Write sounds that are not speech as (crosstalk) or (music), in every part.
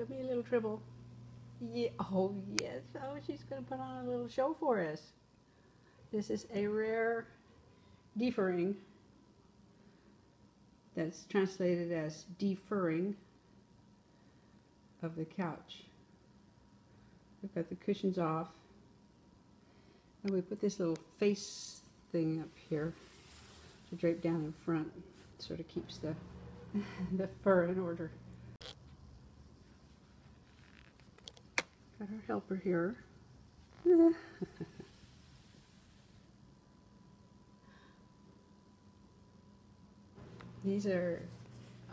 Give me a little tribble. Yeah. Oh, yes. Oh, she's going to put on a little show for us. This is a rare defurring. That's translated as defurring of the couch. We've got the cushions off. And we put this little face thing up here to drape down in front. Sort of keeps the, (laughs) the fur in order. Got our helper here. (laughs) These are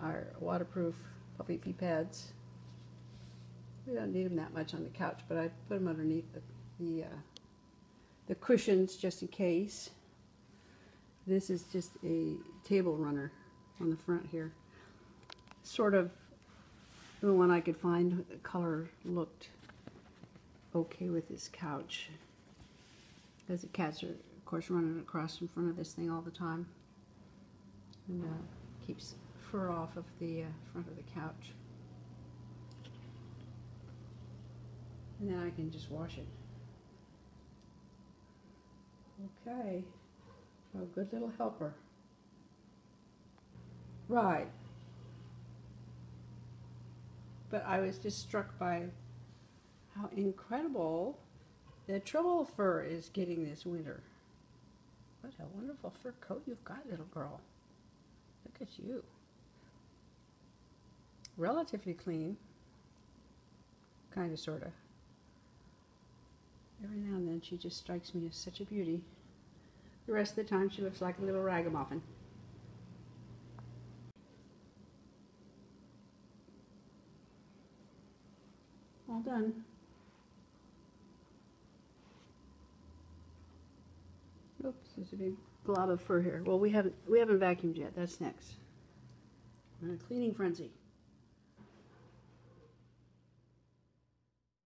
our waterproof puppy pee pads. We don't need them that much on the couch, but I put them underneath the, the, uh, the cushions just in case. This is just a table runner on the front here. Sort of the one I could find, the color looked okay with this couch. Because the cats are, of course, running across in front of this thing all the time. And uh, keeps fur off of the uh, front of the couch. And then I can just wash it. Okay. A good little helper. Right. But I was just struck by how incredible the Tribble fur is getting this winter. What a wonderful fur coat you've got, little girl. Look at you. Relatively clean. Kind of, sort of. Every now and then she just strikes me as such a beauty. The rest of the time she looks like a little ragamuffin. All done. Oops, there's a big glob of fur here. Well, we haven't we haven't vacuumed yet. That's next. We're in a cleaning frenzy.